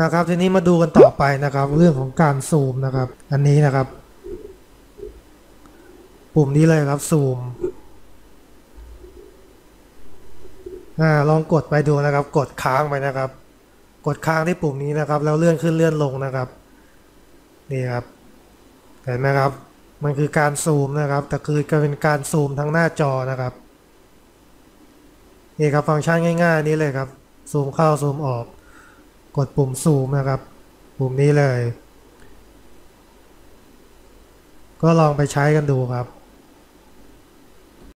นะครับ ทีนี้มาดูกันต่อไปนะครับ เรื่องของการซูมนะครับ อันนี้นะครับ ปุ่มนี้เลยครับซูมอ่าลองกดไปดูนะครับ กดค้างไปนะครับ กดค้างที่ปุ่มนี้นะครับ แล้วเลื่อนขึ้นเลื่อนลงนะครับนี่ครับเห็นไหมครับ มันคือการซูมนะครับ แต่คือก็เป็นการซูมทั้งหน้าจอนะครับนี่ครับฟังก์ชันง่าย ๆ นี้เลยครับ ซูมเข้าซูมออก กดปุ่มซูมนะครับ ปุ่มนี้เลย ก็ลองไปใช้กันดูครับ